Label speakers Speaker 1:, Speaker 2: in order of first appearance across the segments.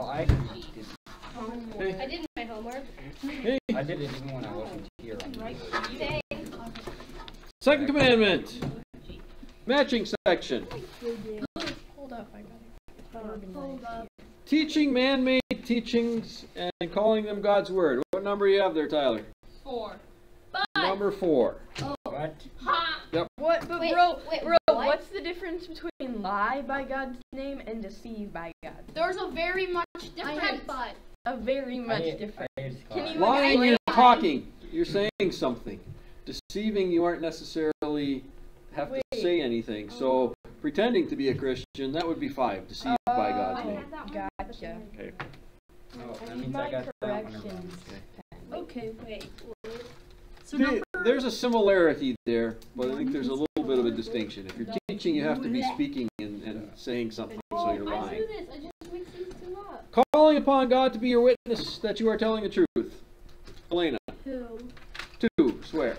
Speaker 1: Oh, I did.
Speaker 2: I did my homework.
Speaker 3: Hey,
Speaker 1: I did it even when I wasn't here.
Speaker 3: Second commandment. Matching section.
Speaker 2: Hold up, I got it. Uh,
Speaker 3: Teaching man-made teachings and calling them God's word. What number do you have there, Tyler?
Speaker 2: Four.
Speaker 3: Number four.
Speaker 1: What?
Speaker 2: Ha!
Speaker 4: What, but
Speaker 2: Wait,
Speaker 4: bro,
Speaker 2: wait,
Speaker 4: bro,
Speaker 2: what?
Speaker 4: what's the difference between lie by God's name and deceive by God?
Speaker 2: There's a very much difference.
Speaker 5: but
Speaker 4: A very much
Speaker 1: I-
Speaker 4: different.
Speaker 1: I-
Speaker 4: Can you
Speaker 3: Lying,
Speaker 4: explain
Speaker 3: you're talking. You're saying something. Deceiving, you aren't necessarily have to say anything. So oh. pretending to be a Christian, that would be five. Deceived by oh, God's
Speaker 4: Oh,
Speaker 3: name.
Speaker 4: Gotcha.
Speaker 3: Okay.
Speaker 1: Oh, that
Speaker 4: need
Speaker 1: means I
Speaker 4: my
Speaker 1: got that one wrong.
Speaker 4: corrections.
Speaker 5: okay, wait. So
Speaker 3: The-
Speaker 5: number
Speaker 3: there's a similarity there, but I think there's a little bit of a distinction. If you're teaching, you have to be speaking and, and saying something, so you're lying.
Speaker 2: do this. I just mix these two up.
Speaker 3: Calling upon God to be your witness that you are telling the truth. Elena.
Speaker 5: two.
Speaker 3: Two, swear.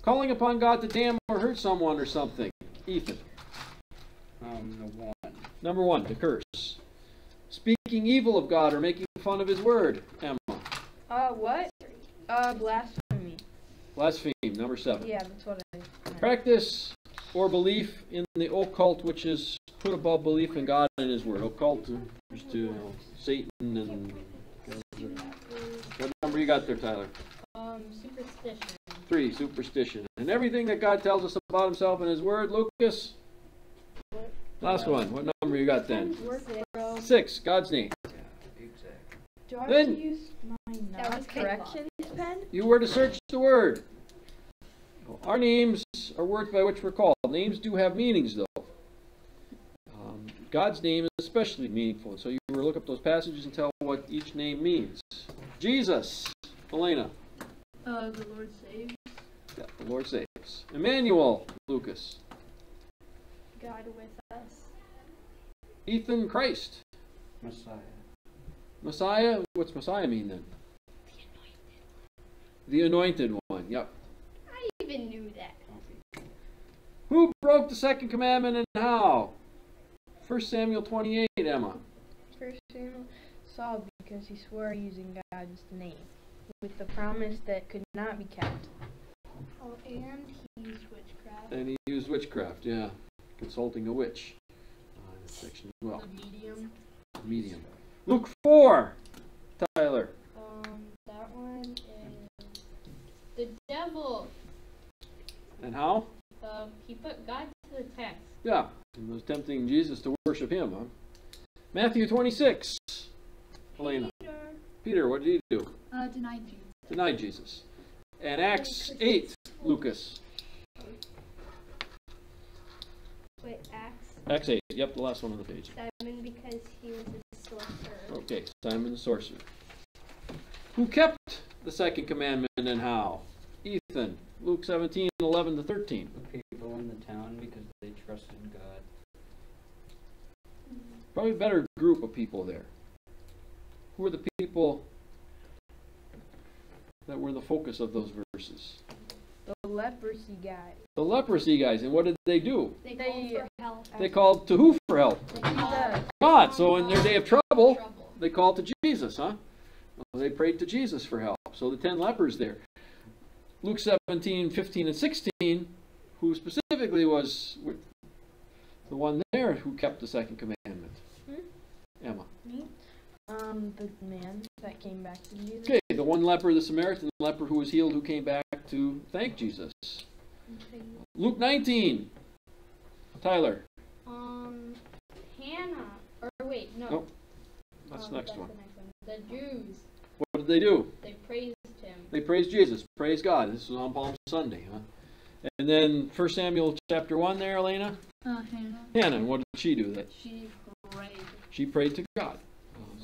Speaker 3: Calling upon God to damn or hurt someone or something. Ethan.
Speaker 1: Um, the one.
Speaker 3: Number one, to curse. Speaking evil of God or making fun of his word. Emma.
Speaker 4: Uh, what? Uh, blasphemy.
Speaker 3: Blaspheme. Number seven.
Speaker 4: Yeah, that's what I.
Speaker 3: Practice or belief in the occult, which is put above belief in God and His Word. Occult is to you know, Satan and. What number you got there, Tyler?
Speaker 2: Um, superstition.
Speaker 3: Three, superstition. And everything that God tells us about Himself and His Word, Lucas. Last one. What number you got then?
Speaker 4: Bro,
Speaker 3: Six, God's name.
Speaker 1: Exactly.
Speaker 4: do I have
Speaker 3: Then-
Speaker 4: to use my
Speaker 2: That was
Speaker 4: not
Speaker 2: cake
Speaker 4: corrections pen?
Speaker 3: You were to search the Word. Our names are words by which we're called. Names do have meanings, though. Um, God's name is especially meaningful, so you were to look up those passages and tell what each name means. Jesus, Elena,
Speaker 5: Uh, the Lord saves.
Speaker 3: yeah, the Lord saves. Emmanuel, Lucas.
Speaker 5: God with us.
Speaker 3: Ethan, Christ.
Speaker 1: Messiah.
Speaker 3: Messiah, what's Messiah mean then? The anointed one, The anointed one, yep.
Speaker 2: I even knew that.
Speaker 3: Who broke the second commandment and how? 1 Samuel 28, Emma.
Speaker 4: First Samuel Saul because he swore using God's name with the promise that could not be kept.
Speaker 5: Oh, and he used witchcraft.
Speaker 3: And he used witchcraft, yeah. Consulting a witch. Uh, section as well.
Speaker 5: The medium.
Speaker 3: Medium. Luke 4, Tyler.
Speaker 2: Um, that one is the devil.
Speaker 3: And how?
Speaker 2: Uh, he put God to the test.
Speaker 3: Yeah. He was tempting Jesus to worship him, huh? Matthew 26. Elena. Peter, what did he do?
Speaker 5: Uh, denied Jesus.
Speaker 3: Denied Jesus. And Acts 8, Lucas.
Speaker 2: Wait, Acts
Speaker 3: Acts 8, yep, the last one on the page.
Speaker 2: Simon because he was a sorcerer.
Speaker 3: Okay, Simon the sorcerer. Who kept the second commandment and how? Ethan, Luke 17, 11 to 13.
Speaker 1: The people in the town because they trusted God.
Speaker 3: Probably a better group of people there. Who are the people that were the focus of those verses?
Speaker 4: The leprosy guys.
Speaker 3: The leprosy guys, and what did they do?
Speaker 5: They,
Speaker 4: They-
Speaker 5: called for help.
Speaker 3: They called to who for help?
Speaker 4: Jesus.
Speaker 3: God. So in their day of trouble,
Speaker 5: Trouble.
Speaker 3: they called to Jesus, huh? Well, they prayed to Jesus for help. So the ten lepers there. Luke 17, 15, and 16, who specifically was the one there who kept the second commandment.
Speaker 4: Hmm?
Speaker 3: Emma.
Speaker 4: Um, the man that came back to Jesus.
Speaker 3: Okay, the one leper, the Samaritan leper who was healed, who came back to thank Jesus. Luke 19. Tyler.
Speaker 2: Um, Hannah. Or wait, no.
Speaker 3: Nope. That's
Speaker 2: Um,
Speaker 3: the next one.
Speaker 2: The next one. The Jews.
Speaker 3: What did they do?
Speaker 2: They praised him.
Speaker 3: They praised Jesus. Praise God. This was on Palm Sunday, huh? And then 1 Samuel chapter 1 there, Elena.
Speaker 5: Uh, Hannah.
Speaker 3: Hannah, what did she do? That
Speaker 5: She prayed.
Speaker 3: She prayed to God.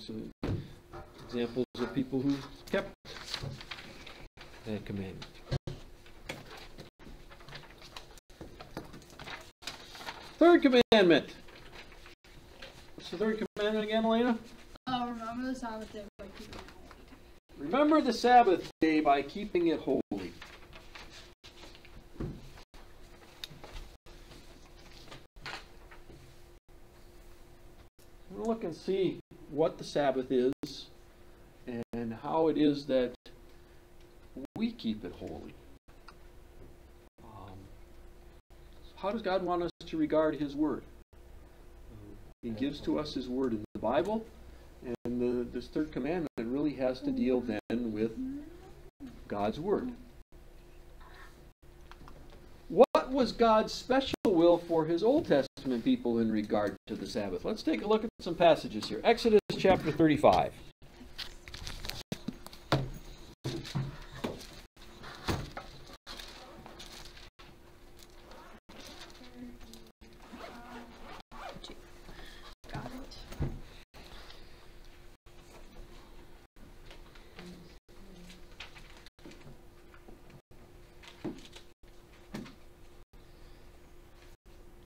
Speaker 3: Uh, examples of people who kept that commandment. Third commandment. What's the third commandment again, Elena?
Speaker 5: Uh, remember the Sabbath day by keeping it holy.
Speaker 3: Remember the Sabbath day by keeping it holy. We'll look and see what the Sabbath is and how it is that we keep it holy. Um, how does God want us to regard His Word? He gives to us His Word in the Bible, and the, this third commandment really has to deal then with God's Word. What was God's special will for His Old Testament people in regard to the Sabbath? Let's take a look at some passages here. Exodus chapter 35.
Speaker 2: Got it.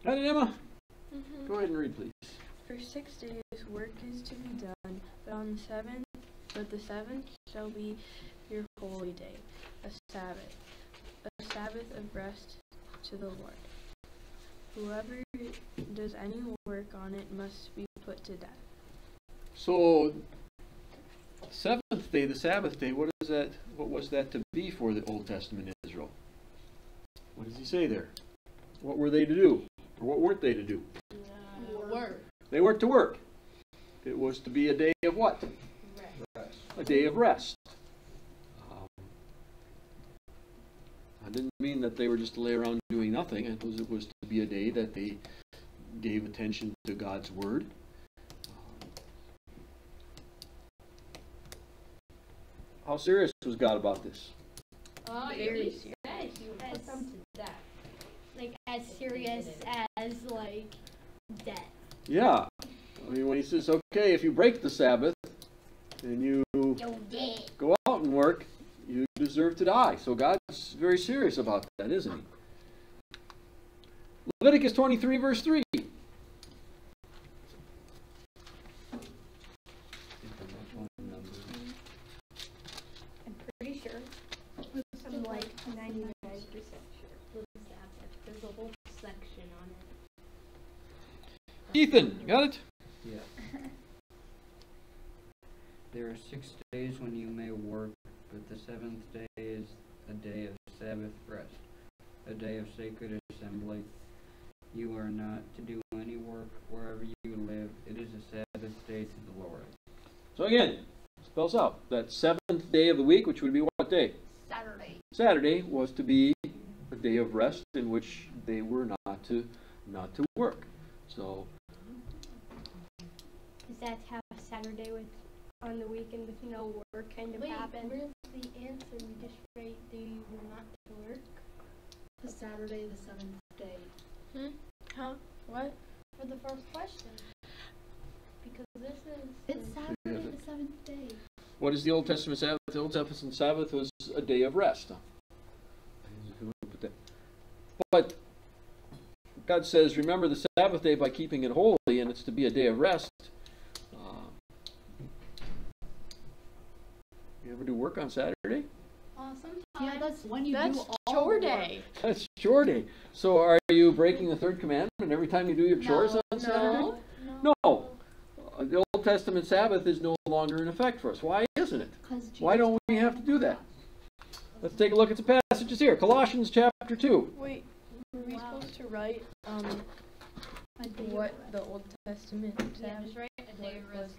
Speaker 3: Got it, Emma?
Speaker 4: Mhm.
Speaker 3: Go ahead and read, please.
Speaker 4: For six days work is to be done, but on the seventh, but the seventh shall be your holy day, a Sabbath, a Sabbath of rest to the Lord. Whoever does any work on it must be put to death.
Speaker 3: So, seventh day, the Sabbath day, what is that? What was that to be for the Old Testament Israel? What does he say there? What were they to do? Or what weren't they to do?
Speaker 2: Work.
Speaker 3: They weren't to work. It was to be a day of what? A day of rest. Um, I didn't mean that they were just to lay around doing nothing. It was, it was to be a day that they gave attention to God's Word. Um, How serious was God about this?
Speaker 2: Uh,
Speaker 4: Very
Speaker 2: it says you
Speaker 6: As-
Speaker 2: put them
Speaker 6: like as serious as like death.
Speaker 3: Yeah. I mean, when he says, okay, if you break the Sabbath and you go out and work, you deserve to die. So God's very serious about that, isn't he? Leviticus 23, verse 3.
Speaker 6: I'm pretty sure. I'm like 99% sure. Little Sabbath. There's a whole section on it.
Speaker 3: Ethan, got it?
Speaker 1: Yeah. There are six days when you may work, but the seventh day is a day of Sabbath rest, a day of sacred assembly. You are not to do any work wherever you live. It is a Sabbath day to the Lord.
Speaker 3: So again, spells out that seventh day of the week, which would be what day?
Speaker 6: Saturday.
Speaker 3: Saturday was to be a day of rest in which they were not to not to work. So
Speaker 6: Is that how Saturday with on the weekend with no work kind of
Speaker 2: Wait,
Speaker 6: happened?
Speaker 2: where's the answer? We just write they were not to work.
Speaker 5: The Saturday, the seventh day. Hmm?
Speaker 4: Huh? What?
Speaker 2: For the first question. Because this is.
Speaker 5: It's
Speaker 2: the-
Speaker 5: Saturday, the seventh day.
Speaker 3: what is the Old Testament Sabbath? The Old Testament Sabbath was a day of rest. But God says, remember the Sabbath day by keeping it holy, and it's to be a day of rest. Uh, you ever do work on Saturday?
Speaker 2: Uh, sometimes.
Speaker 5: Yeah, that's when you
Speaker 4: That's
Speaker 5: do all
Speaker 4: chore
Speaker 5: the work.
Speaker 4: day.
Speaker 3: That's chore day. So are you breaking the third commandment every time you do your chores
Speaker 5: No,
Speaker 3: on Saturday?
Speaker 2: No.
Speaker 3: No. Uh, The Old Testament Sabbath is no longer in effect for us. Why isn't it?
Speaker 5: 'Cause
Speaker 3: Why don't we have to do that? Let's take a look at some passages here. Colossians chapter 2.
Speaker 4: Wait, were we
Speaker 2: Wow.
Speaker 4: supposed to write um
Speaker 5: a day of
Speaker 4: what the Old Testament
Speaker 2: Yeah,
Speaker 4: said?
Speaker 2: just write a day of rest.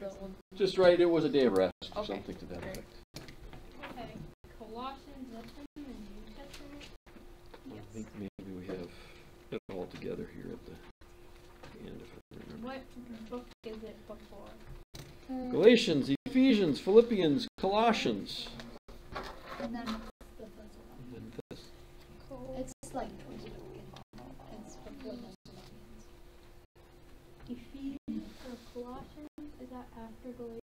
Speaker 3: Just right, it was a day of rest or
Speaker 4: Okay.
Speaker 3: something to that
Speaker 4: Great.
Speaker 3: effect.
Speaker 2: Okay. Colossians, that's in the New Testament?
Speaker 3: I think maybe we have it all together here at the end, if I remember.
Speaker 2: What book is it before?
Speaker 3: Um, Galatians, Ephesians, Philippians, Colossians.
Speaker 5: And then the first one.
Speaker 3: And this-
Speaker 5: It's like towards the beginning. It's before Thessalonians.
Speaker 2: Ephesians or Colossians? Is that after Galatians?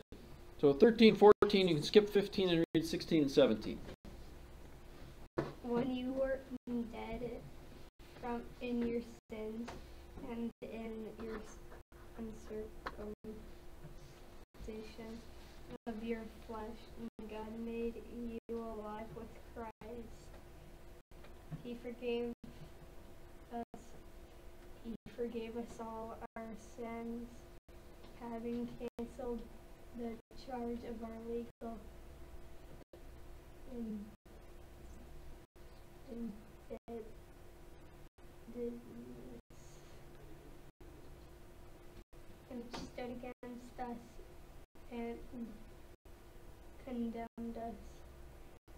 Speaker 4: So
Speaker 3: 13, 14, you can skip 15 and read 16 and 17.
Speaker 6: When you were dead from in your sins and in your uncircumcision of your flesh, God made you alive with Christ. He forgave us. He forgave us all our sins, having canceled the charge of our legal in, in and stood against us and condemned us.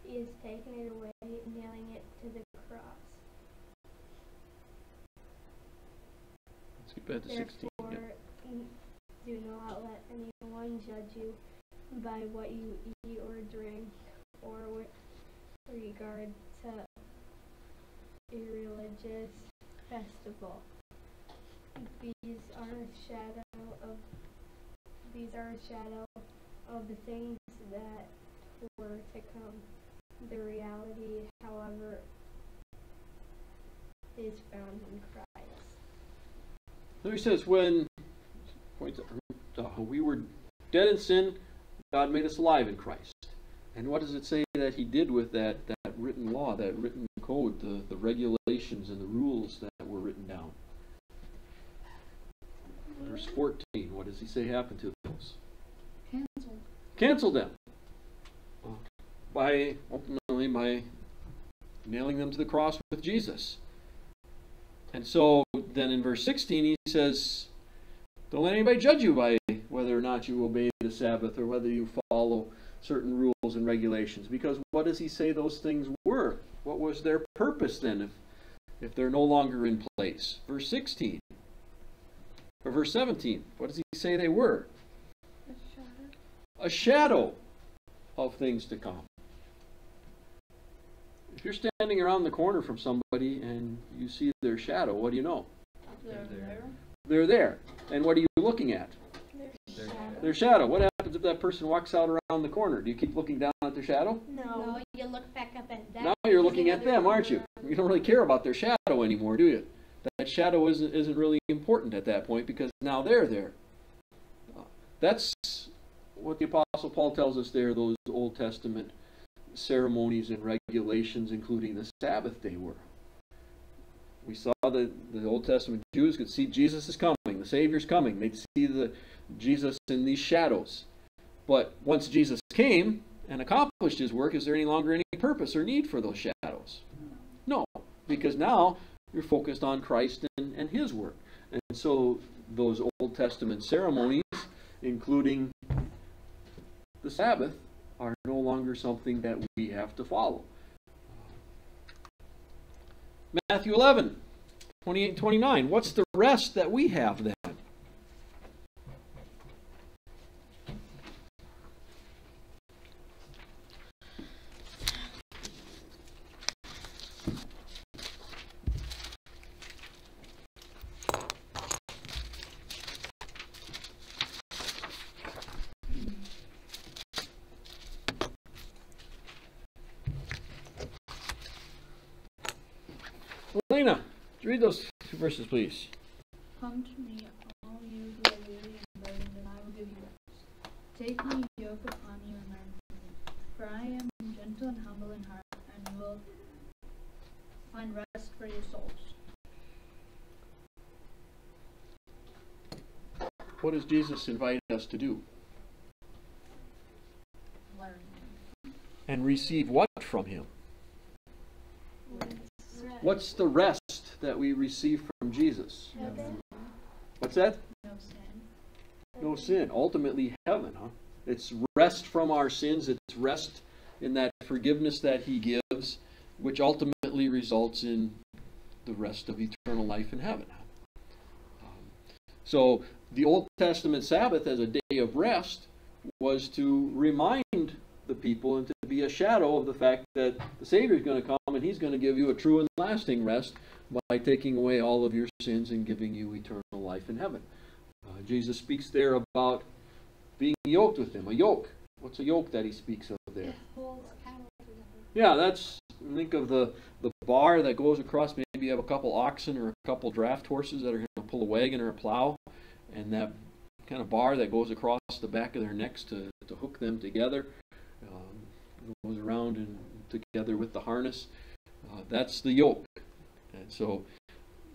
Speaker 6: He has taken it away, nailing it to the cross.
Speaker 3: Let's get back to 16.
Speaker 6: Therefore,
Speaker 3: yeah.
Speaker 6: do not let anyone judge you by what you eat or drink, or with regard to a religious festival. These are a shadow of these are a shadow of the things that were to come. The reality, however, is found in Christ.
Speaker 3: So he says, when we were dead in sin, God made us alive in Christ. And what does it say that he did with that, that written law, that written code, the, the regulations and the rules that were written down? Verse 14, what does he say happened to those?
Speaker 2: Cancelled.
Speaker 3: Canceled them. By, ultimately, by nailing them to the cross with Jesus. And so then in verse 16 he says, Don't let anybody judge you by not you obey the Sabbath or whether you follow certain rules and regulations. Because what does he say those things were? What was their purpose then if, if they're no longer in place? Verse 16. Or verse 17. What does he say they were? A shadow of things to come. If you're standing around the corner from somebody and you see their shadow, what do you know?
Speaker 1: They're there.
Speaker 3: They're there. And what are you looking at?
Speaker 1: They're
Speaker 3: Their shadow. What happens if that person walks out around the corner? Do you keep looking down at their shadow?
Speaker 6: No.
Speaker 5: you look back up at that.
Speaker 3: Now you're looking at them, aren't you? You don't really care about their shadow anymore, do you? That shadow isn't, isn't really important at that point because now they're there. That's what the Apostle Paul tells us there, those Old Testament ceremonies and regulations, including the Sabbath day, were. We saw that the Old Testament Jews could see Jesus is coming, the Savior's coming. They'd see the Jesus in these shadows. But once Jesus came and accomplished his work, is there any longer any purpose or need for those shadows? No, because now you're focused on Christ and, and his work. And so those Old Testament ceremonies, including the Sabbath, are no longer something that we have to follow. Matthew 11, 28 29. What's the rest that we have then? Elena, would you read those two verses, please.
Speaker 2: Come to me, all you who are weary and burdened, and I will give you rest. Take my yoke upon you and learn from me, for I am gentle and humble in heart, and will find rest for your souls.
Speaker 3: What does Jesus invite us to do?
Speaker 2: Learn.
Speaker 3: And receive what from him? What's the rest that we receive from Jesus? What's that?
Speaker 2: No sin.
Speaker 3: No sin. Ultimately, heaven, huh? It's rest from our sins. It's rest in that forgiveness that He gives, which ultimately results in the rest of eternal life in heaven. Um, so, the Old Testament Sabbath as a day of rest was to remind the people and to be a shadow of the fact that the Savior is going to come and He's going to give you a true and lasting rest by taking away all of your sins and giving you eternal life in heaven. Uh, Jesus speaks there about being yoked with him. A yoke. What's a yoke that he speaks of there? Yeah, that's think of the the bar that goes across. Maybe you have a couple oxen or a couple draft horses that are going to pull a wagon or a plow, and that kind of bar that goes across the back of their necks to, to hook them together um, goes around and together with the harness. Uh, that's the yoke. And so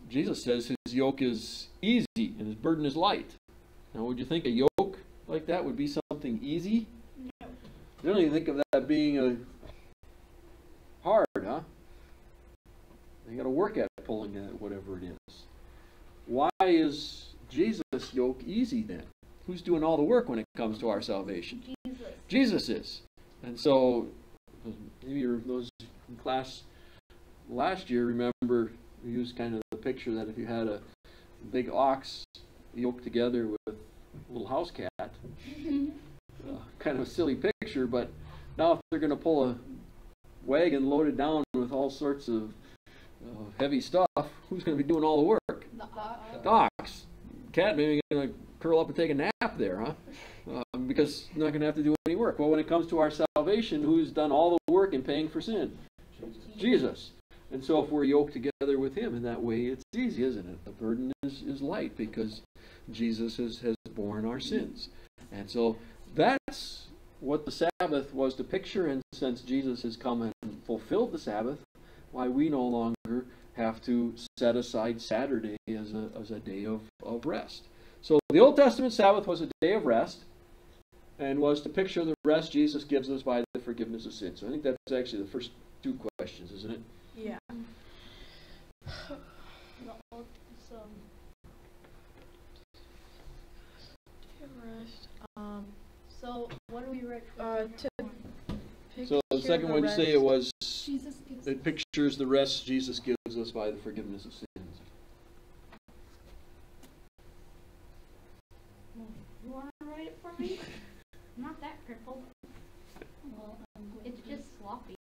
Speaker 3: Jesus says his yoke is easy and his burden is light. Now, would you think a yoke like that would be something easy?
Speaker 2: No.
Speaker 3: You don't even think of that being a hard, huh? You got to work at pulling that, whatever it is. Why is Jesus' yoke easy then? Who's doing all the work when it comes to our salvation?
Speaker 2: Jesus.
Speaker 3: Jesus is. And so, maybe you're, those in class last year remember we used kind of the picture that if you had a big ox yoked together with a little house cat, uh, kind of a silly picture, but now if they're going to pull a wagon loaded down with all sorts of uh, heavy stuff, who's going to be doing all the work?
Speaker 2: The ox.
Speaker 3: The ox. Cat maybe going to curl up and take a nap there, huh? Um, because he's not going to have to do any work. Well, when it comes to our salvation, who's done all the work in paying for sin? Jesus. And so if we're yoked together with him in that way, it's easy, isn't it? The burden is, is light because Jesus has, has borne our sins. And so that's what the Sabbath was to picture. And since Jesus has come and fulfilled the Sabbath, why we no longer have to set aside Saturday as a, as a day of, of rest. So the Old Testament Sabbath was a day of rest and was to picture the rest Jesus gives us by the forgiveness of sins. So I think that's actually the first two questions, isn't it?
Speaker 4: Yeah.
Speaker 2: The old, so,
Speaker 4: Rest. Um,
Speaker 2: so what do we write for
Speaker 4: uh,
Speaker 2: the
Speaker 4: to
Speaker 2: second
Speaker 3: So the
Speaker 4: picture
Speaker 3: second one, you say it was,
Speaker 2: Jesus gives
Speaker 3: it pictures the rest Jesus gives us by the forgiveness of sins.
Speaker 5: You wanna write it for me? I'm not that crippled.
Speaker 2: well, I'm going
Speaker 5: It's
Speaker 2: to-
Speaker 5: just sloppy.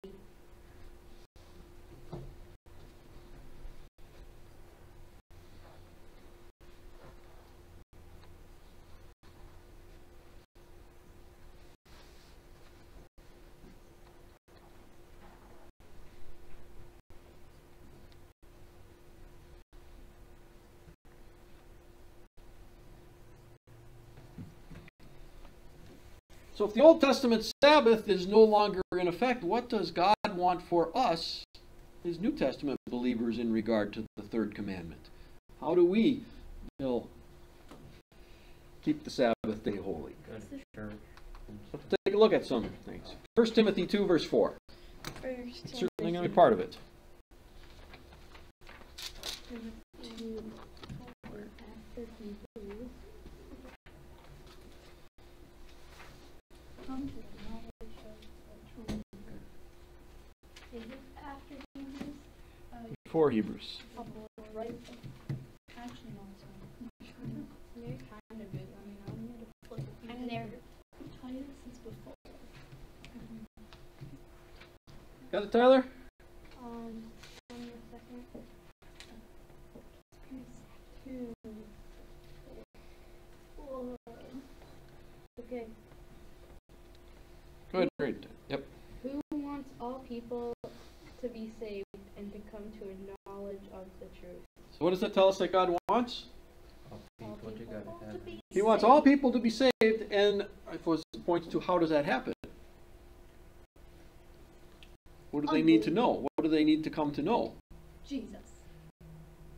Speaker 3: So if the Old Testament Sabbath is no longer in effect, what does God want for us, his New Testament believers, in regard to the third commandment? How do we know, keep the Sabbath day holy?
Speaker 1: Go to
Speaker 3: Let's take a look at some things. 1 Timothy 2, verse 4.
Speaker 4: First
Speaker 3: Certainly going to be part of it.
Speaker 4: two.
Speaker 5: After Hebrews.
Speaker 2: come to the knowledge of the truth.
Speaker 5: Is it after Hebrews?
Speaker 2: Uh,
Speaker 3: Before Hebrews.
Speaker 2: right, actually, no, it's not.
Speaker 5: You're kind of good. I mean, I'm gonna flip it. I'm there.
Speaker 2: Titus is Hebrews.
Speaker 3: Got it, Tyler?
Speaker 5: Um, one more second. Two. Four. Okay.
Speaker 3: Go ahead read. Yep.
Speaker 5: Who wants all people to be saved and to come to a knowledge of the truth?
Speaker 3: So what does that tell us that God wants?
Speaker 1: All people you gotta have.
Speaker 3: He wants all people to be saved, and I suppose it points to how does that happen? What do they need to know? What do they need to come to know?
Speaker 2: Jesus.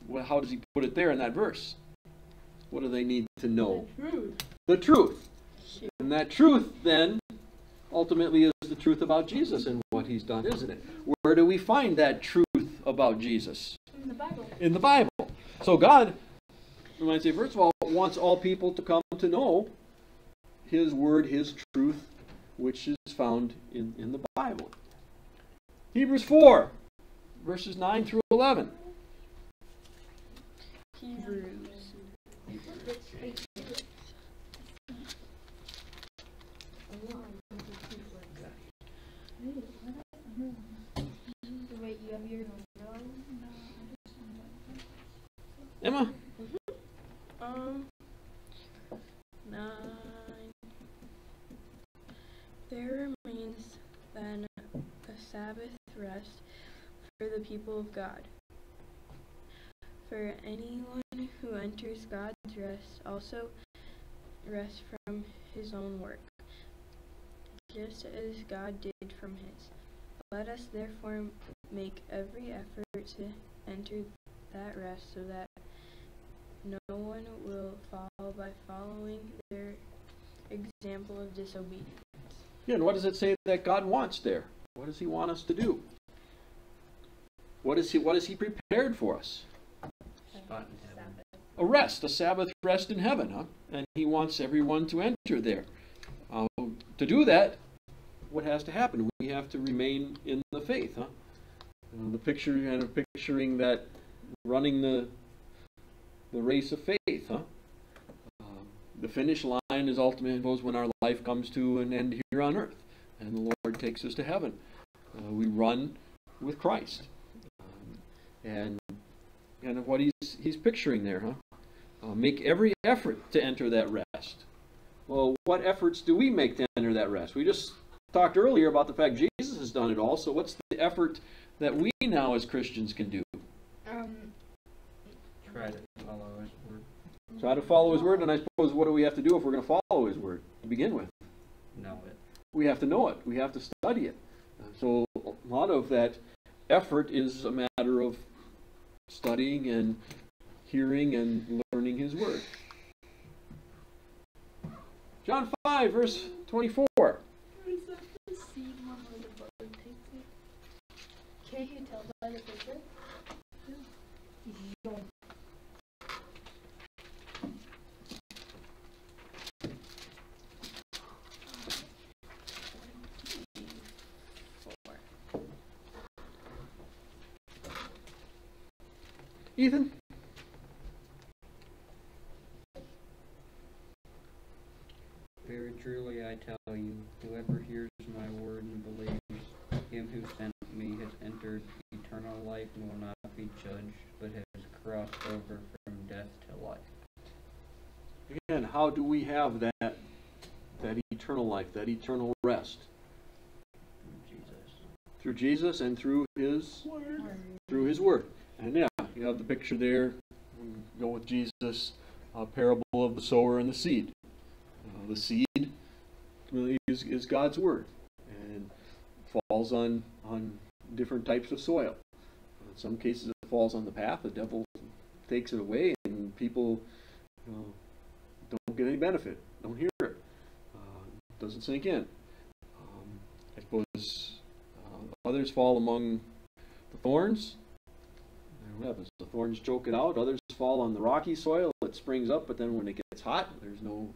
Speaker 3: Well, how does he put it there in that verse? What do they need to know?
Speaker 5: The truth.
Speaker 3: The truth. And that truth, then, ultimately is the truth about Jesus and what he's done, isn't it? Where do we find that truth about Jesus?
Speaker 2: In the Bible.
Speaker 3: in the Bible. So God, we might say, first of all, wants all people to come to know His Word, His truth, which is found in, in the Bible. Hebrews 4, verses 9 through 11.
Speaker 4: Hebrews.
Speaker 5: Emma? Um. There remains
Speaker 3: then
Speaker 4: a Sabbath rest for the people of God. For anyone who enters God's rest also rests from his own work, just as God did from his. Let us therefore make every effort to enter that rest so that no one will fall by following their example of disobedience.
Speaker 3: Yeah, and what does it say that God wants there? What does He want us to do? What is He? What is He prepared for us? A rest, a Sabbath rest in heaven, huh? And He wants everyone to enter there. Uh, to do that, what has to happen? We have to remain in the faith, huh? Uh, the picture, kind of picturing that running the the race of faith, huh? Um, the finish line is ultimately when our life comes to an end here on earth, and the Lord takes us to heaven. Uh, we run with Christ, um, and of what he's he's picturing there, huh? Uh, make every effort to enter that rest. Well, what efforts do we make to enter that rest? We just talked earlier about the fact Jesus has done it all. So what's the effort that we now as Christians can do?
Speaker 2: Um,
Speaker 1: Try to follow his word.
Speaker 3: Try to follow His word, and I suppose what do we have to do if we're going to follow His word to begin with?
Speaker 1: Know it.
Speaker 3: we have to know it. We have to study it. So a lot of that effort is a matter of studying and hearing and learning His Word. John 5, verse 24.
Speaker 2: is that the seed one where the bird takes it? Can't you tell by the picture?
Speaker 3: Ethan?
Speaker 1: Very truly I tell you, whoever hears my word and believes him who sent me has entered eternal life and will not be judged, but has crossed over from death to life.
Speaker 3: Again, how do we have that, that eternal life, that eternal rest?
Speaker 1: Through Jesus.
Speaker 3: Through Jesus and through His through His Word. And yeah, you have the picture there. We go with Jesus, uh, parable of the sower and the seed. Uh, the seed really is, is God's Word and falls on, on different types of soil. In some cases, it falls on the path. The devil takes it away, and people you know, don't get any benefit, don't hear it, uh, doesn't sink in. Um, I suppose uh, others fall among the thorns. The thorns choke it out. Others fall on the rocky soil. It springs up, but then when it gets hot, there's no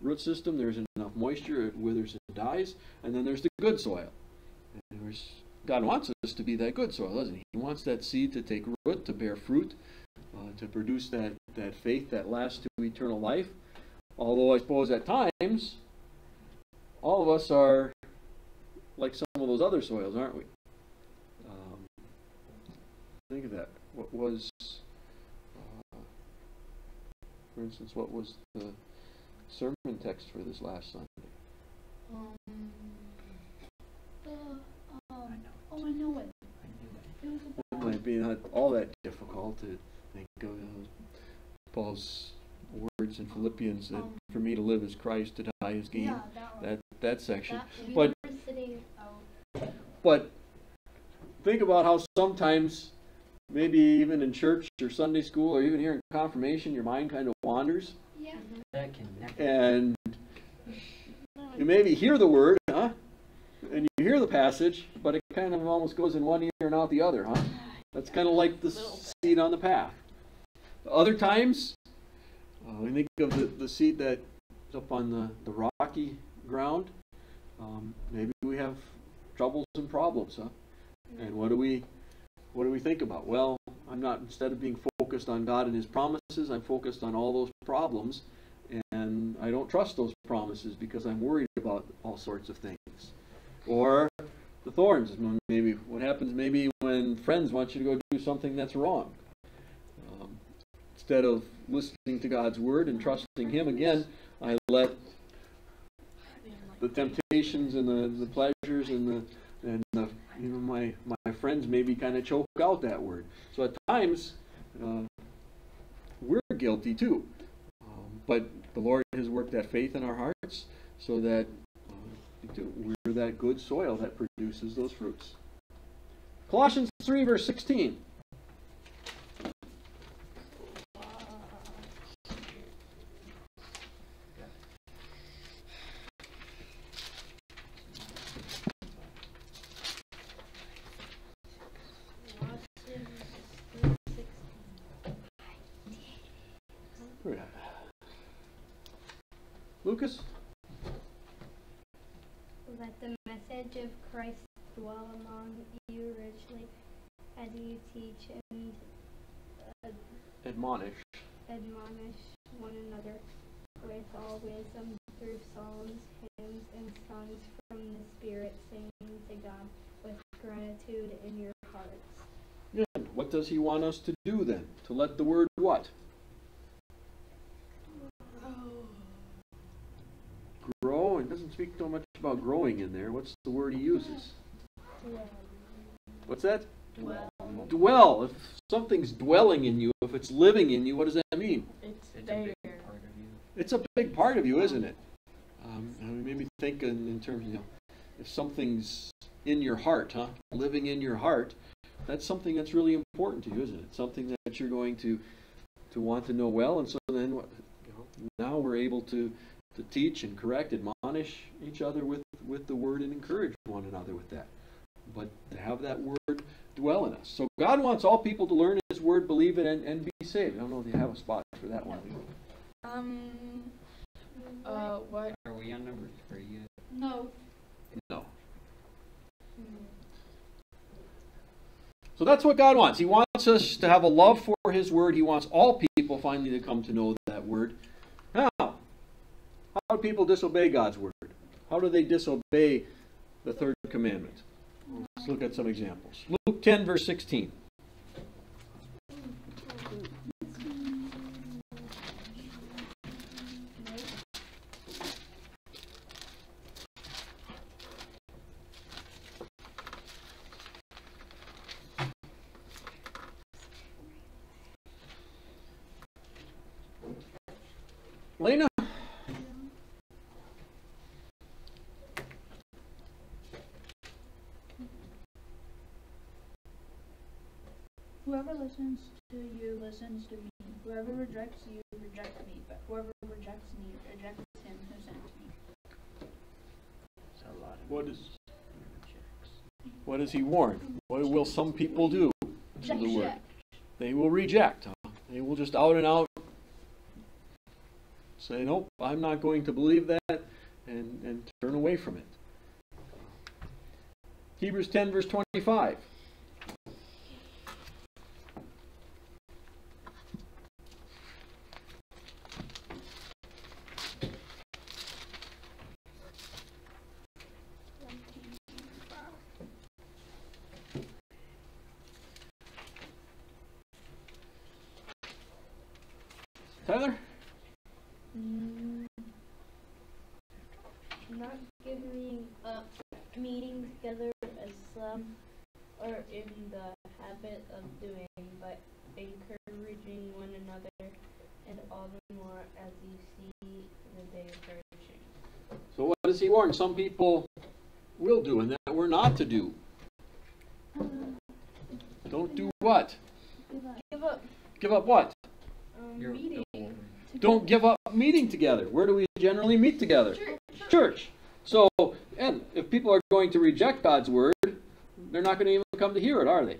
Speaker 3: root system. There's enough moisture. It withers and dies. And then there's the good soil. God wants us to be that good soil, doesn't He? He wants that seed to take root, to bear fruit, uh, to produce that, that faith that lasts to eternal life. Although I suppose at times, all of us are like some of those other soils, aren't we? Um, think of that. What was, uh, for instance, what was the sermon text for this last Sunday?
Speaker 2: Um, the, um, oh, I know it. It was
Speaker 3: It
Speaker 2: about,
Speaker 3: might be not all that difficult to think of uh, Paul's words in Philippians that
Speaker 2: Um,
Speaker 3: for me to live is Christ, to die is gain.
Speaker 2: yeah, that.
Speaker 3: That that section.
Speaker 2: That,
Speaker 3: But-
Speaker 2: were sitting out.
Speaker 3: But think about how sometimes, maybe even in church or Sunday school or even here in confirmation, your mind kind of wanders.
Speaker 2: Yeah.
Speaker 1: That can never
Speaker 3: and you maybe hear the word, huh? And you hear the passage, but it kind of almost goes in one ear and out the other, huh? That's kind of like the seed on the path. Other times, uh, we think of the, the seed that's up on the, the rocky ground. Um, maybe we have troubles and problems, huh? And what do we what do we think about? Well, I'm not instead of being focused on God and His promises, I'm focused on all those problems and I don't trust those promises because I'm worried about all sorts of things. Or the thorns, maybe what happens maybe when friends want you to go do something that's wrong. Um, instead of listening to God's word and trusting Him again, I let the temptations and the, the pleasures and the and you know, my, my friends maybe kind of choke out that word. So at times, uh, we're guilty too. Um, but the Lord has worked that faith in our hearts so that uh, we're that good soil that produces those fruits. Colossians 3, verse 16. Where at? Lucas?
Speaker 6: Let the message of Christ dwell among you richly as you teach and
Speaker 3: Admonish.
Speaker 6: admonish one another with all wisdom through psalms, hymns, and songs from the Spirit, singing to God with gratitude in your hearts.
Speaker 3: Good. What does he want us to do then? To let the word what? Grow. It doesn't speak so much about growing in there. What's the word he uses? What's that?
Speaker 2: Dwell.
Speaker 3: Dwell. If something's dwelling in you, if it's living in you, what does that mean?
Speaker 4: It's,
Speaker 1: It's a
Speaker 4: there.
Speaker 1: big part of you.
Speaker 3: It's a big part of you, isn't it? Um, I mean, maybe think in, in terms, you know, if something's in your heart, huh? Living in your heart, that's something that's really important to you, isn't it? Something that you're going to to want to know well, and so then what? You know, now we're able to to teach and correct, admonish each other with with the word, and encourage one another with that. But to have that word dwell in us. So God wants all people to learn His word, believe it, and, and be saved. I don't know if you have a spot for that one.
Speaker 4: Um. Uh. What?
Speaker 1: Are we on number three yet?
Speaker 2: No.
Speaker 3: No. So that's what God wants. He wants us to have a love for His Word. He wants all people finally to come to know that Word. Now, how do people disobey God's Word? How do they disobey the third commandment? Let's look at some examples. Luke 10, verse 16. Lena?
Speaker 2: Whoever listens to you listens to me. Whoever rejects you rejects me. But whoever rejects me rejects him who sent me.
Speaker 1: It's a lot of
Speaker 3: What is-
Speaker 1: rejects.
Speaker 3: What does he warn? What will some people do to the Word? They will reject. Huh? They will just out and out say, nope, I'm not going to believe that, and, and turn away from it. Hebrews 10, verse 25. Tyler?
Speaker 6: Mm, not giving up meeting together as some are in the habit of doing, but encouraging one another, and all the more as you see the day approaching.
Speaker 3: Does? Some people will do, and that we're not to do. Don't do what?
Speaker 6: Give up
Speaker 3: Give up what?
Speaker 6: um, meeting.
Speaker 3: Don't give up meeting together. Where do we generally meet together? Church. So, and if people are going to reject God's word, they're not going to even come to hear it, are they?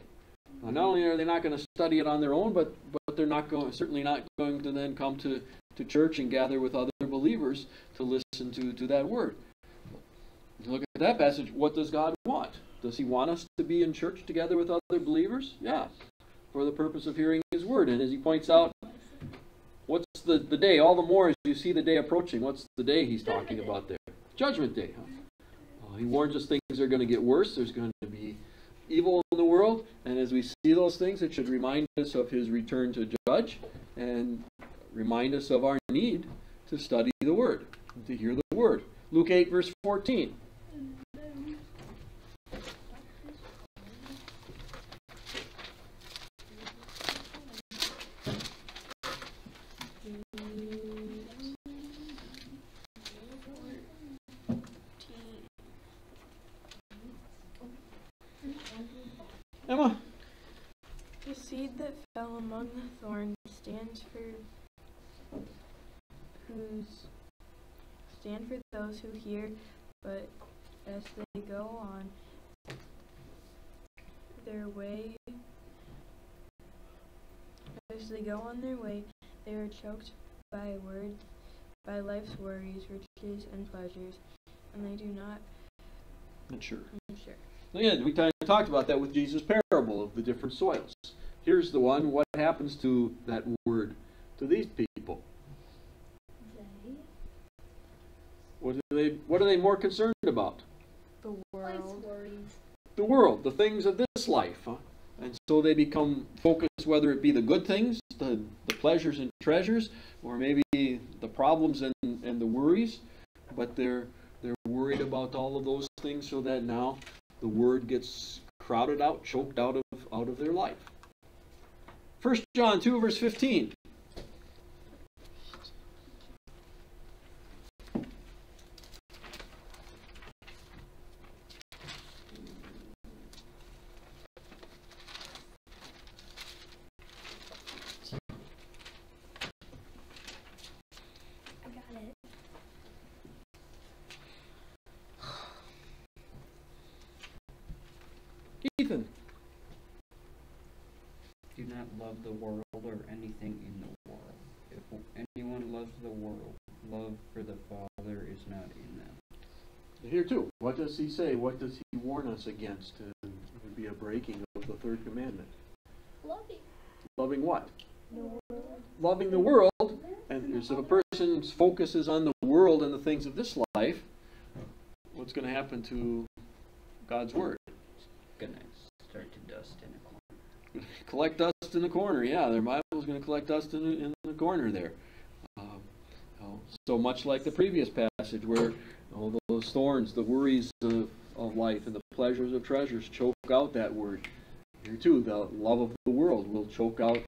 Speaker 3: Well, not only are they not going to study it on their own, but but they're not going certainly not going to then come to, to church and gather with other believers to listen to, to that word. Look at that passage. What does God want? Does He want us to be in church together with other believers? Yeah, for the purpose of hearing His word. And as He points out, what's the, the day? All the more as you see the day approaching. What's the day He's talking about there? Judgment Day. Huh? Uh, he warns us things are going to get worse. There's going to be evil in the world. And as we see those things, it should remind us of His return to judge and remind us of our need to study the Word, to hear the Word. Luke 8, verse 14.
Speaker 4: Among the thorns stands for whose stand for those who hear, but as they go on their way as they go on their way, they are choked by words by life's worries, riches and pleasures, and they do not
Speaker 3: mature. sure.
Speaker 4: sure.
Speaker 3: Yeah, we kind of talked about that with Jesus' parable of the different soils. Here's the one. What happens to that word to these people? What are they? What are they more concerned about?
Speaker 4: The world.
Speaker 3: The world, the things of this life, huh? and so they become focused, whether it be the good things, the, the pleasures and treasures, or maybe the problems and, and the worries. But they're they're worried about all of those things, so that now the word gets crowded out, choked out of out of their life. 1 John 2, verse 15. He say? What does he warn us against? Uh, it would be a breaking of the third commandment.
Speaker 2: Loving.
Speaker 3: Loving what?
Speaker 6: The world.
Speaker 3: Loving the world. And if a person's focus is on the world and the things of this life, what's going to happen to God's word?
Speaker 1: It's Gonna start to dust in a corner.
Speaker 3: collect dust in the corner. Yeah, their Bible's going to collect dust in the, in the corner there. Um, so much like the previous passage where all those thorns, the worries of, of life, and the pleasures of treasures choke out that word. Here too, the love of the world will choke out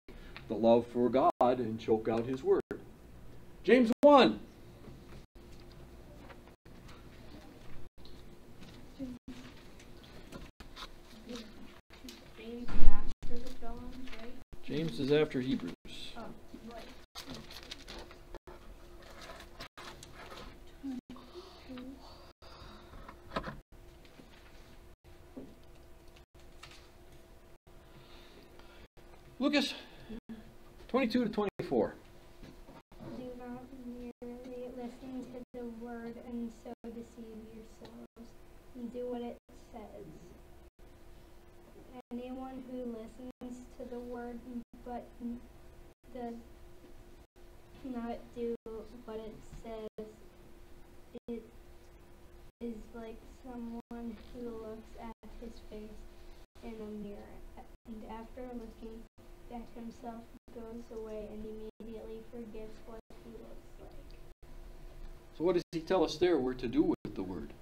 Speaker 3: the love for God and choke out His word. James 1.
Speaker 2: James
Speaker 3: is after Hebrews.
Speaker 2: Oh, right.
Speaker 3: Lucas 22 to 24.
Speaker 6: Do not merely listen to the word and so deceive yourselves. And do what it says. Anyone who listens to the word but n- does not do what it says, it is like someone who looks at his face in a mirror and after looking at himself goes away and immediately forgets what he looks like.
Speaker 3: So, what does he tell us there? We're to do with the word.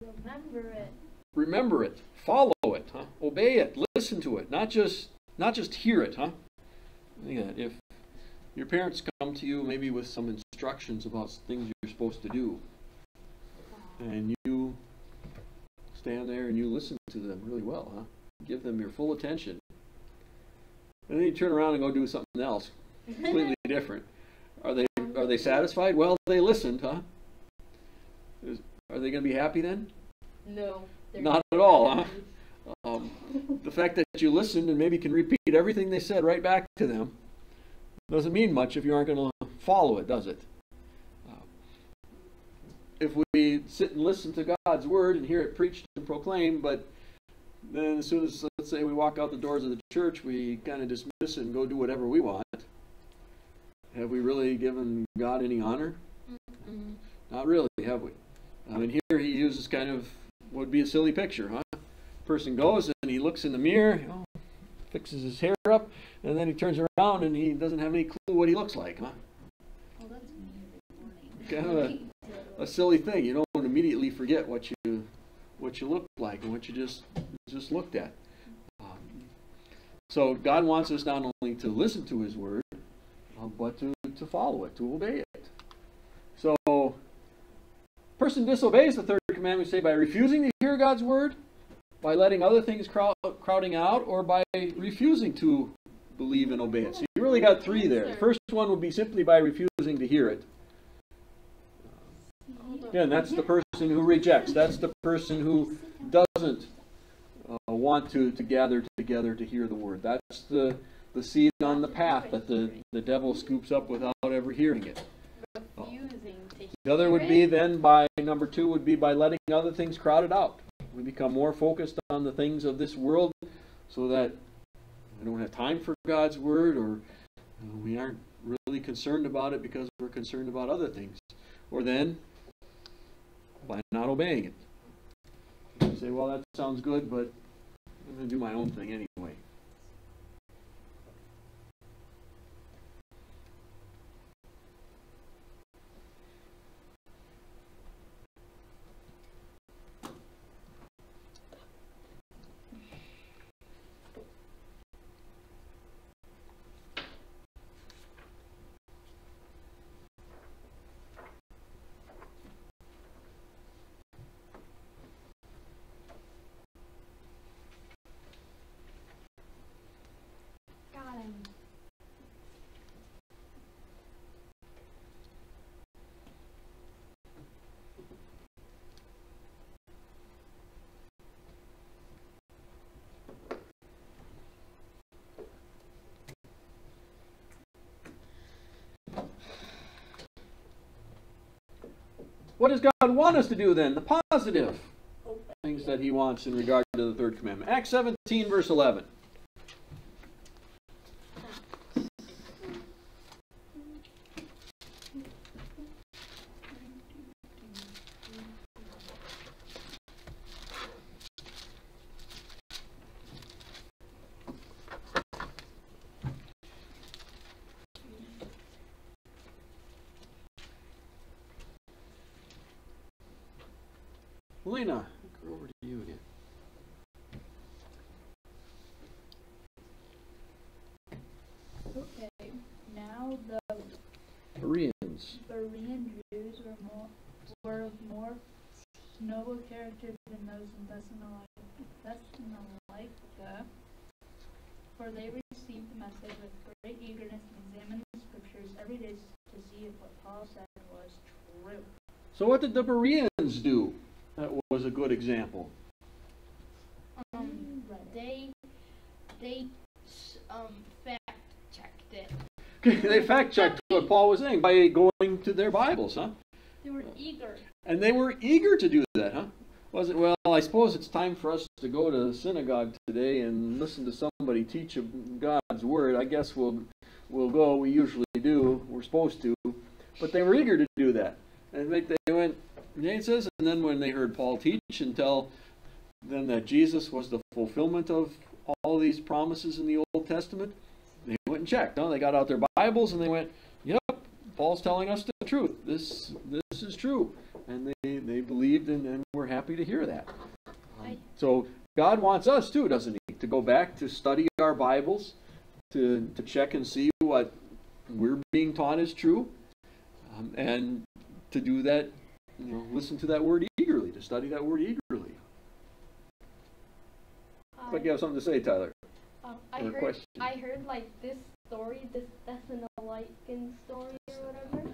Speaker 2: Remember it.
Speaker 3: remember it, follow it, huh? obey it, listen to it, not just not just hear it, huh? Yeah, if your parents come to you maybe with some instructions about things you're supposed to do, and you stand there and you listen to them really well, huh? Give them your full attention. And then you turn around and go do something else, completely different. Are they are they satisfied? Well, they listened, huh? Are they going to be happy then?
Speaker 5: No.
Speaker 3: Not at all, huh? Um, the fact that you listened and maybe can repeat everything they said right back to them doesn't mean much if you aren't going to follow it, does it? Uh, if we sit and listen to God's word and hear it preached and proclaimed, but then as soon as, let's say, we walk out the doors of the church, we kind of dismiss it and go do whatever we want, have we really given God any honor?
Speaker 4: Mm-hmm.
Speaker 3: Not really, have we? I mean, here he uses kind of what would be a silly picture, huh? Person goes and he looks in the mirror, you know, fixes his hair up, and then he turns around and he doesn't have any clue what he looks like, huh?
Speaker 2: Well,
Speaker 3: Kind of a, a silly thing. You don't immediately forget what you what you look like and what you just just looked at. Um, so God wants us not only to listen to His word, uh, but to, to follow it, to obey it. So, person disobeys the third commandment, we say, by refusing to hear God's word, by letting other things crowd, crowding out, or by refusing to believe and obey it. So you really got three there. The first one would be simply by refusing to hear it. Again, that's the person who rejects. That's the person who doesn't uh, want to, to gather together to hear the word. That's the, the seed on the path that the, the devil scoops up without ever hearing it. The other would be then by, number two would be by letting other things crowd it out. We become more focused on the things of this world so that we don't have time for God's word or we aren't really concerned about it because we're concerned about other things. Or then by not obeying it. You say, well, that sounds good, but I'm going to do my own thing anyway.
Speaker 6: Got him.
Speaker 3: What does God want us to do then? The positive things that He wants in regard to the third commandment. Acts 17, verse 11. Elena, go over to you again.
Speaker 2: Okay, now the
Speaker 3: Bereans.
Speaker 2: Berean Jews were more were of more noble character than those in Thessalonica, for they received the message with great eagerness and examined the scriptures every day to see if what Paul said was true.
Speaker 3: So, what did the Bereans do? That was a good example.
Speaker 4: Um, they they um fact checked it.
Speaker 3: they fact checked what Paul was saying by going to their Bibles, huh?
Speaker 4: They were eager.
Speaker 3: And they were eager to do that, huh? Was it? Well, I suppose it's time for us to go to the synagogue today and listen to somebody teach God's word. I guess we'll we'll go. We usually do. We're supposed to, but they were eager to do that. And they, they went. Says, and then when they heard Paul teach and tell them that Jesus was the fulfillment of all these promises in the Old Testament, they went and checked. No, they got out their Bibles and they went, "Yep, Paul's telling us the truth. This this is true." And they, they believed and, and were happy to hear that. Um, so God wants us too, doesn't he? To go back to study our Bibles, to, to check and see what we're being taught is true, um, and to do that, you know, listen to that word eagerly, to study that word eagerly. Looks like you have something to say, Tyler.
Speaker 5: Um, I heard,
Speaker 3: question.
Speaker 5: I heard like this story, this Thessalonican story or whatever.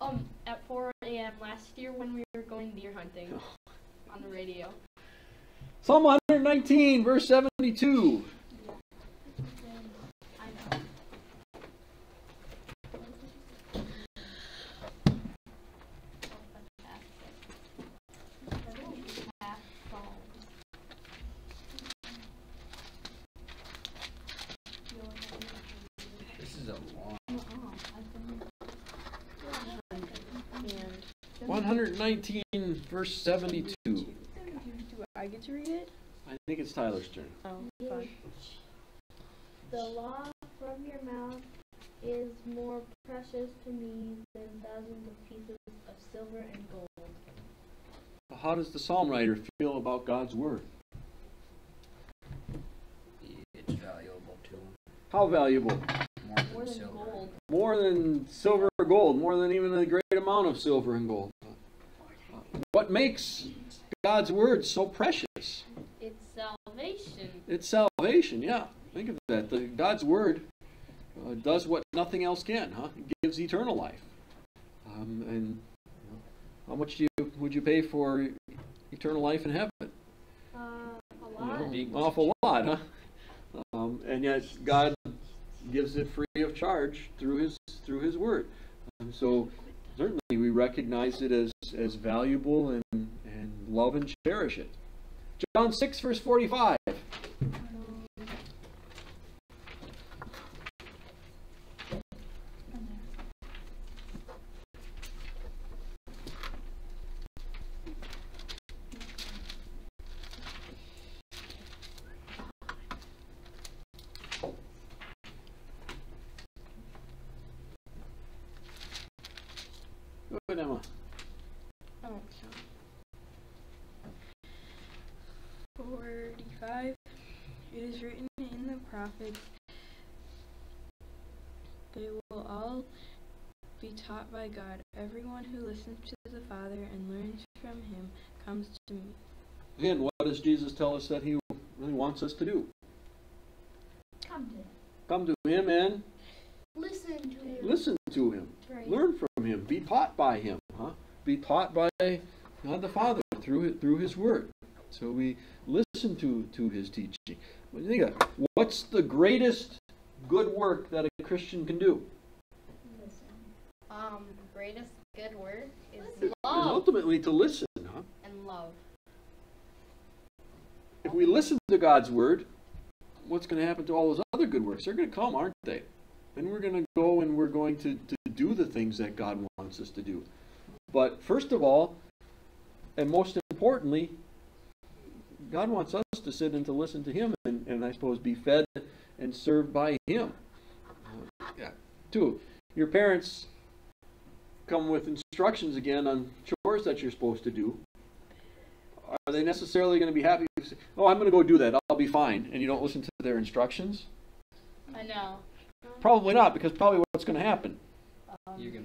Speaker 5: Um, at 4 a.m. last year when we were going deer hunting on the radio.
Speaker 3: Psalm 119, verse 72.
Speaker 5: I know.
Speaker 1: This is a long.
Speaker 4: And
Speaker 3: 119, verse 72.
Speaker 4: do I get to read it?
Speaker 3: I think it's Tyler's turn.
Speaker 4: Oh, fine.
Speaker 6: The law from your mouth is more precious to me than thousands of pieces of silver and gold.
Speaker 3: How does the psalm writer feel about God's word?
Speaker 1: It's valuable to him.
Speaker 3: How valuable?
Speaker 1: More than,
Speaker 5: More than
Speaker 1: silver.
Speaker 5: gold.
Speaker 3: More than silver or gold, more than even a great amount of silver and gold. What makes God's word so precious?
Speaker 5: It's salvation.
Speaker 3: It's salvation, yeah. Think of that. The, God's word uh, does what nothing else can, huh? It gives eternal life. Um, and you know, how much do you, would you pay for eternal life in heaven?
Speaker 6: Uh, a
Speaker 3: You
Speaker 6: lot.
Speaker 3: know, an awful lot, huh? Um, and yet God gives it free of charge through His through His Word. Um, so certainly we recognize it as, as valuable and, and love and cherish it. John 6, verse
Speaker 4: 45.
Speaker 3: Does Jesus tell us that He really wants us to do?
Speaker 2: Come to him.
Speaker 3: Come to Him and
Speaker 5: Listen to him.
Speaker 3: listen to Him.
Speaker 5: Right.
Speaker 3: Learn from him. Be taught by him. Huh? Be taught by God the Father through his, through His Word. So we listen to to His teaching. What do you think of? What's the greatest good work that a Christian can do?
Speaker 2: Listen.
Speaker 5: Um, greatest good work is
Speaker 3: Is
Speaker 5: love
Speaker 3: ultimately to listen. Huh?
Speaker 5: and love.
Speaker 3: If we listen to God's Word, what's going to happen to all those other good works? They're going to come, aren't they? Then we're going to go and we're going to, to do the things that God wants us to do. But first of all, and most importantly, God wants us to sit and to listen to Him and, and I suppose be fed and served by Him. Yeah. Two, your parents come with instructions again on chores that you're supposed to do. Are they necessarily going to be happy? say, Oh, I'm going to go do that. I'll be fine. And you don't listen to their instructions?
Speaker 5: I know.
Speaker 3: Probably not, because probably what's going to happen?
Speaker 1: You're gonna.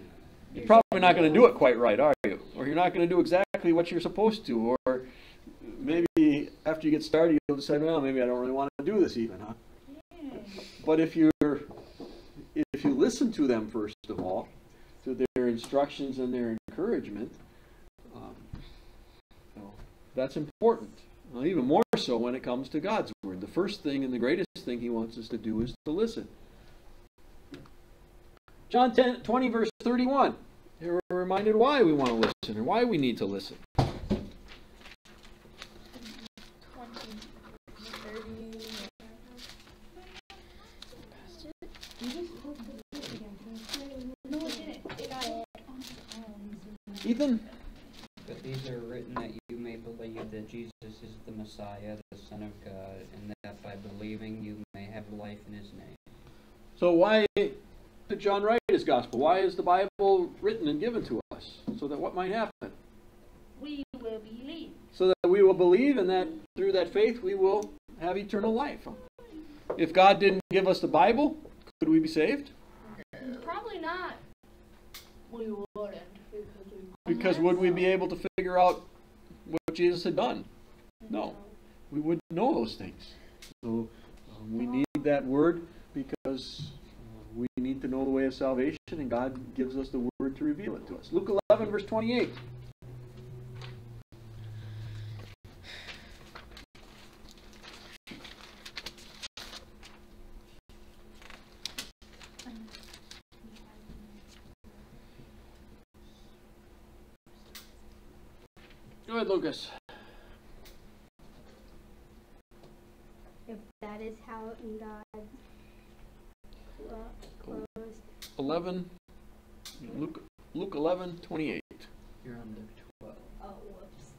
Speaker 3: You're probably not going to do it quite right, are you? Or you're not going to do exactly what you're supposed to. Or maybe after you get started, you'll decide, well, maybe I don't really want to do this even, huh? But if you're, if you listen to them first of all, to their instructions and their encouragement, um, you know, that's important. Well, even more so when it comes to God's word. The first thing and the greatest thing He wants us to do is to listen. John 10, 20, verse 31. Here we're reminded why we want to listen and why we need to listen.
Speaker 4: 20, 30. Past it?
Speaker 2: No, it didn't. It got it.
Speaker 3: Ethan?
Speaker 1: But these are written that you may believe that Jesus is the Messiah, the Son of God, and that by believing you may have life in His name.
Speaker 3: So why did John write his gospel? Why is the Bible written and given to us? So that what might happen?
Speaker 5: We will believe.
Speaker 3: So that we will believe and that through that faith we will have eternal life. If God didn't give us the Bible, could we be saved?
Speaker 5: Probably not. We wouldn't because we.
Speaker 3: Because would we be able to figure out what Jesus had done? No. We wouldn't know those things. So um, we need that word because uh, we need to know the way of salvation and God gives us the word to reveal it to us. Luke 11, verse 28. Go ahead, Lucas.
Speaker 6: If that is how God clo- closed
Speaker 3: 11, Luke, Luke 11, 28.
Speaker 1: You're on the 12.
Speaker 6: Oh, whoops.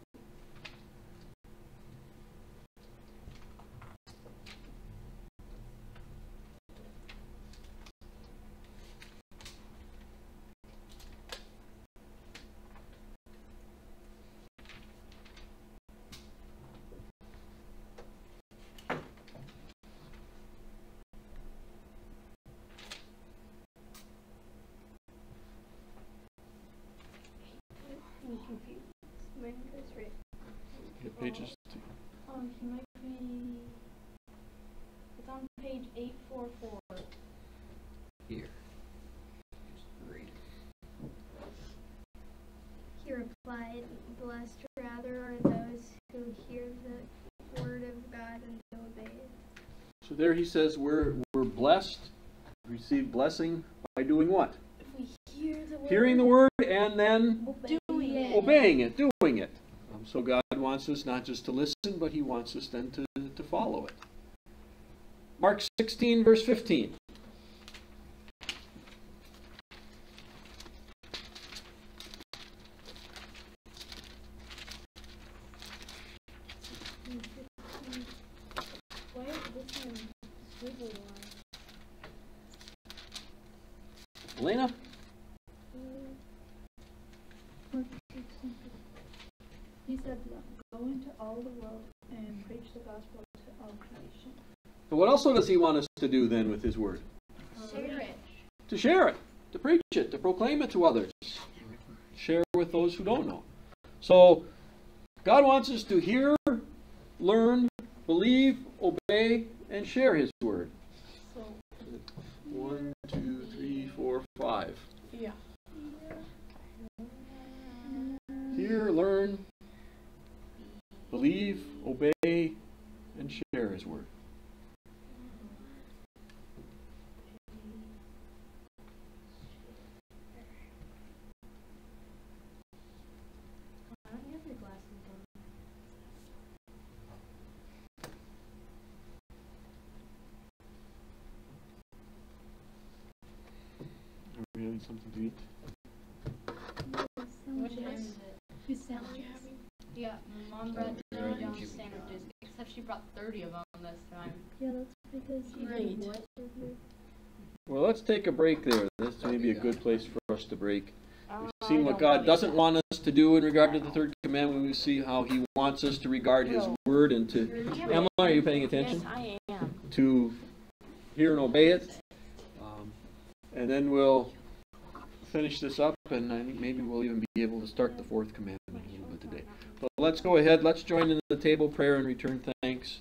Speaker 6: You can
Speaker 3: there he says we're, we're blessed, receive blessing by doing what?
Speaker 4: If we hear the word,
Speaker 3: Hearing the word and then
Speaker 4: doing it.
Speaker 3: obeying it, doing it. Um, so God wants us not just to listen, but He wants us then to, to follow it. Mark 16, verse 15.
Speaker 6: Why is this one squiggly line?
Speaker 3: Elena?
Speaker 2: He said, "Go into all the world and preach the gospel to all creation."
Speaker 3: But what also does He want us to do then with His word?
Speaker 5: Share it.
Speaker 3: To share it, to preach it, to proclaim it to others. Share with those who don't know. So, God wants us to hear, learn, believe, obey, and share His word.
Speaker 5: So
Speaker 3: One, two, three, four, five.
Speaker 4: Yeah.
Speaker 3: Hear, learn, believe, obey, and share His word.
Speaker 5: why don't you have your glasses on?
Speaker 3: Are we having something to eat?
Speaker 5: What time is it?
Speaker 2: His sandwiches.
Speaker 5: Yeah, mom brought dinner down sandwiches, except she brought 30 of them this time.
Speaker 6: Yeah, that's because you
Speaker 4: Great.
Speaker 6: did what with your
Speaker 3: Well, let's take a break there. This may be a good place for us to break.
Speaker 4: Uh,
Speaker 3: We've seen what God doesn't want us to do in regard to the third commandment. We see how He wants us to regard His word and to. Emma, are you paying attention?
Speaker 4: Yes, I am.
Speaker 3: To hear and obey it. Um, and then we'll finish this up, and I think maybe we'll even be able to start the fourth commandment a little bit today. But let's go ahead. Let's join in the table prayer and return thanks.